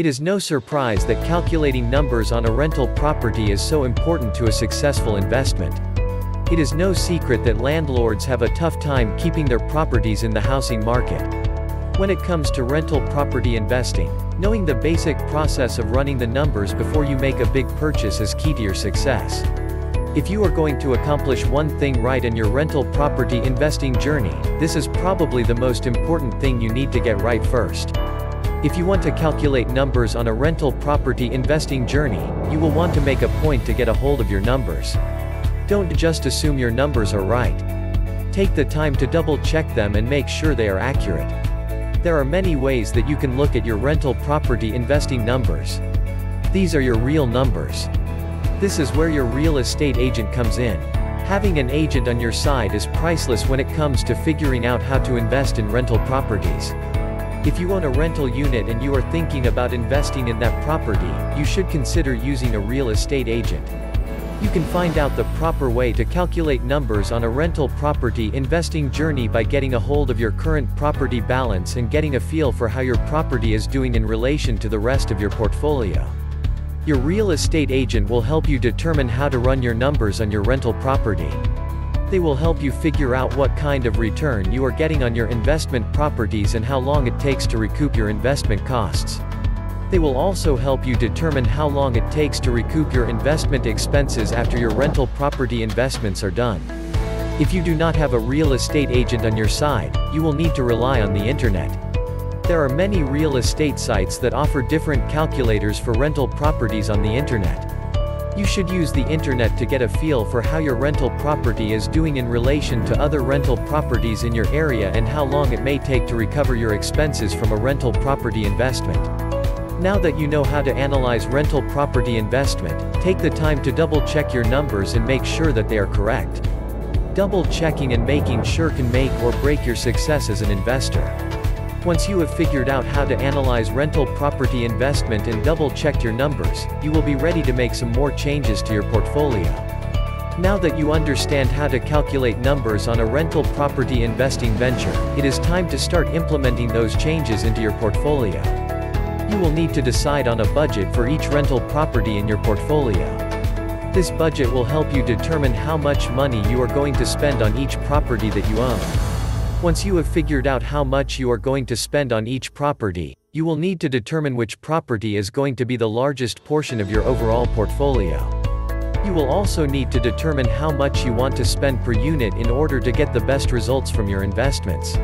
It is no surprise that calculating numbers on a rental property is so important to a successful investment. It is no secret that landlords have a tough time keeping their properties in the housing market. When it comes to rental property investing, knowing the basic process of running the numbers before you make a big purchase is key to your success. If you are going to accomplish one thing right in your rental property investing journey, this is probably the most important thing you need to get right first. If you want to calculate numbers on a rental property investing journey, you will want to make a point to get a hold of your numbers. Don't just assume your numbers are right. Take the time to double check them and make sure they are accurate. There are many ways that you can look at your rental property investing numbers. These are your real numbers. This is where your real estate agent comes in. Having an agent on your side is priceless when it comes to figuring out how to invest in rental properties. If you own a rental unit and you are thinking about investing in that property, you should consider using a real estate agent. You can find out the proper way to calculate numbers on a rental property investing journey by getting a hold of your current property balance and getting a feel for how your property is doing in relation to the rest of your portfolio. Your real estate agent will help you determine how to run your numbers on your rental property. They will help you figure out what kind of return you are getting on your investment properties and how long it takes to recoup your investment costs. They will also help you determine how long it takes to recoup your investment expenses after your rental property investments are done. If you do not have a real estate agent on your side, you will need to rely on the internet. There are many real estate sites that offer different calculators for rental properties on the internet. You should use the internet to get a feel for how your rental property is doing in relation to other rental properties in your area and how long it may take to recover your expenses from a rental property investment. Now that you know how to analyze rental property investment, take the time to double check your numbers and make sure that they are correct. Double checking and making sure can make or break your success as an investor. Once you have figured out how to analyze rental property investment and double-checked your numbers, you will be ready to make some more changes to your portfolio. Now that you understand how to calculate numbers on a rental property investing venture, it is time to start implementing those changes into your portfolio. You will need to decide on a budget for each rental property in your portfolio. This budget will help you determine how much money you are going to spend on each property that you own. Once you have figured out how much you are going to spend on each property, you will need to determine which property is going to be the largest portion of your overall portfolio. You will also need to determine how much you want to spend per unit in order to get the best results from your investments.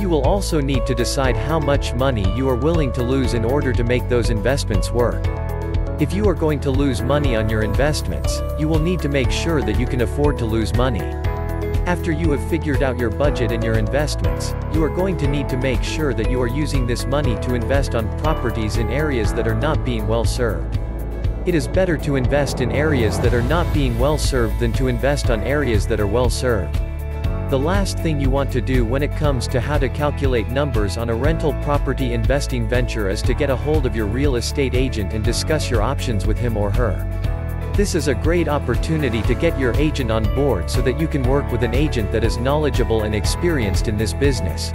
You will also need to decide how much money you are willing to lose in order to make those investments work. If you are going to lose money on your investments, you will need to make sure that you can afford to lose money. After you have figured out your budget and your investments, you are going to need to make sure that you are using this money to invest on properties in areas that are not being well served. It is better to invest in areas that are not being well served than to invest on areas that are well served. The last thing you want to do when it comes to how to calculate numbers on a rental property investing venture is to get a hold of your real estate agent and discuss your options with him or her. This is a great opportunity to get your agent on board so that you can work with an agent that is knowledgeable and experienced in this business.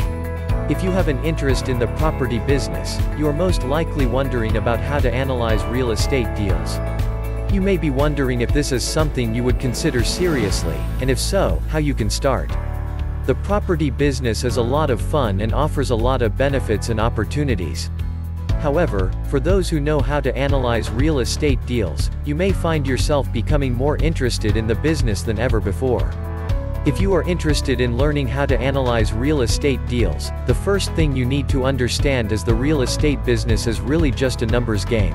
If you have an interest in the property business, you are most likely wondering about how to analyze real estate deals. You may be wondering if this is something you would consider seriously, and if so, how you can start. The property business is a lot of fun and offers a lot of benefits and opportunities. However, for those who know how to analyze real estate deals, you may find yourself becoming more interested in the business than ever before. If you are interested in learning how to analyze real estate deals, the first thing you need to understand is the real estate business is really just a numbers game.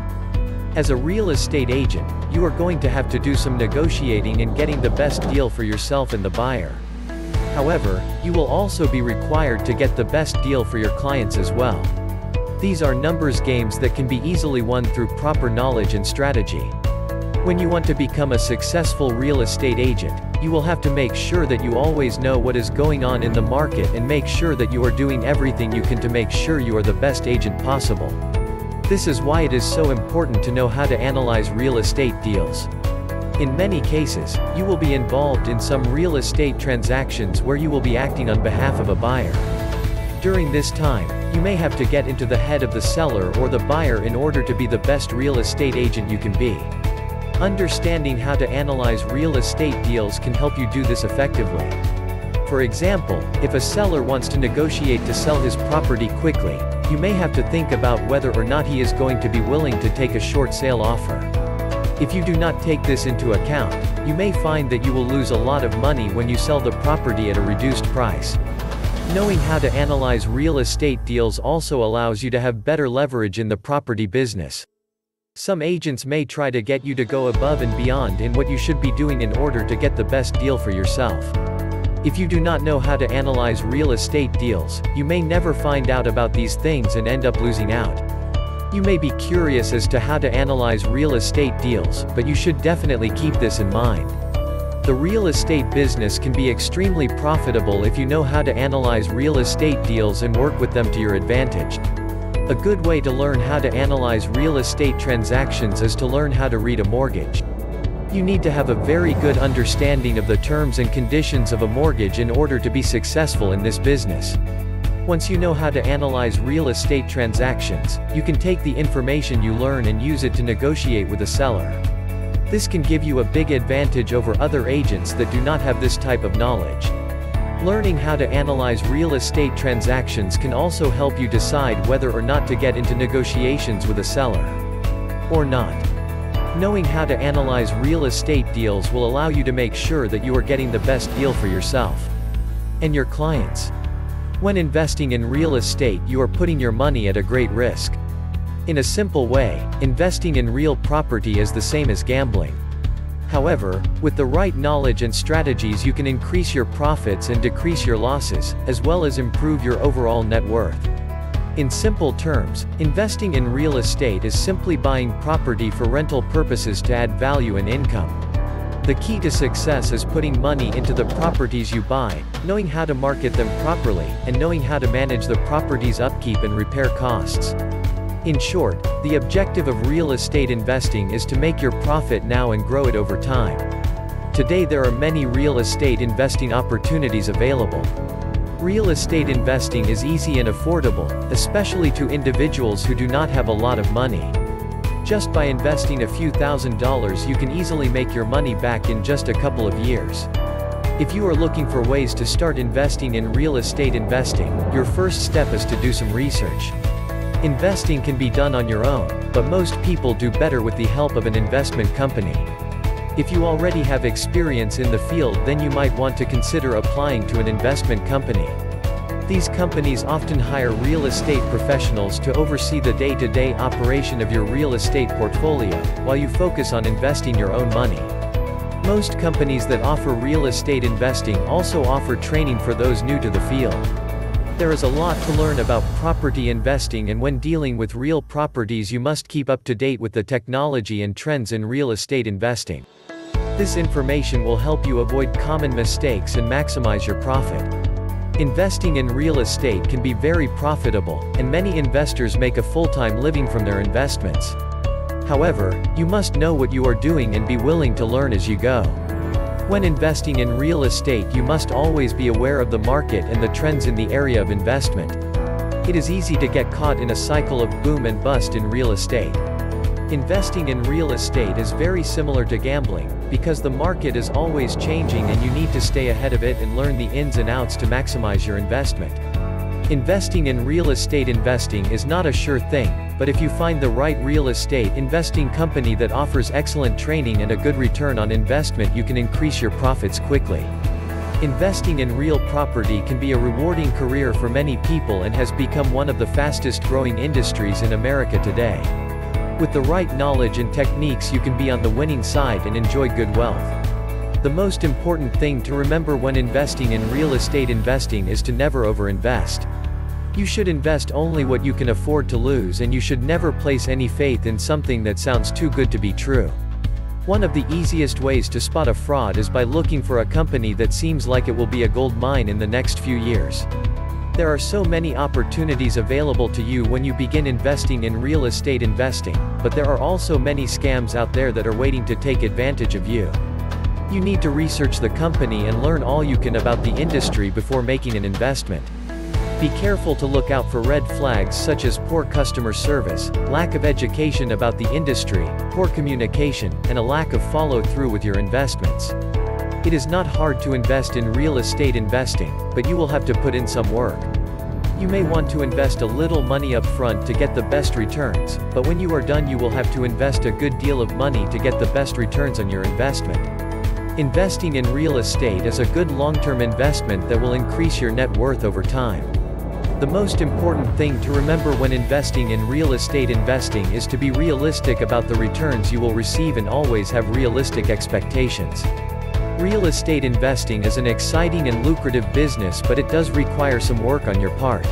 As a real estate agent, you are going to have to do some negotiating and getting the best deal for yourself and the buyer. However, you will also be required to get the best deal for your clients as well. These are numbers games that can be easily won through proper knowledge and strategy. When you want to become a successful real estate agent, you will have to make sure that you always know what is going on in the market and make sure that you are doing everything you can to make sure you are the best agent possible. This is why it is so important to know how to analyze real estate deals. In many cases, you will be involved in some real estate transactions where you will be acting on behalf of a buyer. During this time, you may have to get into the head of the seller or the buyer in order to be the best real estate agent you can be. Understanding how to analyze real estate deals can help you do this effectively. For example, if a seller wants to negotiate to sell his property quickly, you may have to think about whether or not he is going to be willing to take a short sale offer. If you do not take this into account, you may find that you will lose a lot of money when you sell the property at a reduced price. Knowing how to analyze real estate deals also allows you to have better leverage in the property business. Some agents may try to get you to go above and beyond in what you should be doing in order to get the best deal for yourself. If you do not know how to analyze real estate deals, you may never find out about these things and end up losing out. You may be curious as to how to analyze real estate deals, but you should definitely keep this in mind. The real estate business can be extremely profitable if you know how to analyze real estate deals and work with them to your advantage. A good way to learn how to analyze real estate transactions is to learn how to read a mortgage. You need to have a very good understanding of the terms and conditions of a mortgage in order to be successful in this business. Once you know how to analyze real estate transactions, you can take the information you learn and use it to negotiate with a seller. This can give you a big advantage over other agents that do not have this type of knowledge. Learning how to analyze real estate transactions can also help you decide whether or not to get into negotiations with a seller. Or not. Knowing how to analyze real estate deals will allow you to make sure that you are getting the best deal for yourself and your clients. When investing in real estate you are putting your money at a great risk. In a simple way, investing in real property is the same as gambling. However, with the right knowledge and strategies you can increase your profits and decrease your losses, as well as improve your overall net worth. In simple terms, investing in real estate is simply buying property for rental purposes to add value and income. The key to success is putting money into the properties you buy, knowing how to market them properly, and knowing how to manage the property's upkeep and repair costs. In short, the objective of real estate investing is to make your profit now and grow it over time. Today there are many real estate investing opportunities available. Real estate investing is easy and affordable, especially to individuals who do not have a lot of money. Just by investing a few thousand dollars you can easily make your money back in just a couple of years. If you are looking for ways to start investing in real estate investing, your first step is to do some research. Investing can be done on your own, but most people do better with the help of an investment company. If you already have experience in the field then you might want to consider applying to an investment company. These companies often hire real estate professionals to oversee the day-to-day -day operation of your real estate portfolio, while you focus on investing your own money. Most companies that offer real estate investing also offer training for those new to the field. There is a lot to learn about property investing and when dealing with real properties you must keep up to date with the technology and trends in real estate investing. This information will help you avoid common mistakes and maximize your profit. Investing in real estate can be very profitable, and many investors make a full-time living from their investments. However, you must know what you are doing and be willing to learn as you go. When investing in real estate you must always be aware of the market and the trends in the area of investment. It is easy to get caught in a cycle of boom and bust in real estate. Investing in real estate is very similar to gambling, because the market is always changing and you need to stay ahead of it and learn the ins and outs to maximize your investment. Investing in real estate investing is not a sure thing, but if you find the right real estate investing company that offers excellent training and a good return on investment you can increase your profits quickly. Investing in real property can be a rewarding career for many people and has become one of the fastest growing industries in America today. With the right knowledge and techniques you can be on the winning side and enjoy good wealth. The most important thing to remember when investing in real estate investing is to never overinvest. You should invest only what you can afford to lose and you should never place any faith in something that sounds too good to be true. One of the easiest ways to spot a fraud is by looking for a company that seems like it will be a gold mine in the next few years. There are so many opportunities available to you when you begin investing in real estate investing, but there are also many scams out there that are waiting to take advantage of you. You need to research the company and learn all you can about the industry before making an investment. Be careful to look out for red flags such as poor customer service, lack of education about the industry, poor communication, and a lack of follow-through with your investments. It is not hard to invest in real estate investing, but you will have to put in some work. You may want to invest a little money up front to get the best returns, but when you are done you will have to invest a good deal of money to get the best returns on your investment. Investing in real estate is a good long-term investment that will increase your net worth over time. The most important thing to remember when investing in real estate investing is to be realistic about the returns you will receive and always have realistic expectations. Real estate investing is an exciting and lucrative business but it does require some work on your part.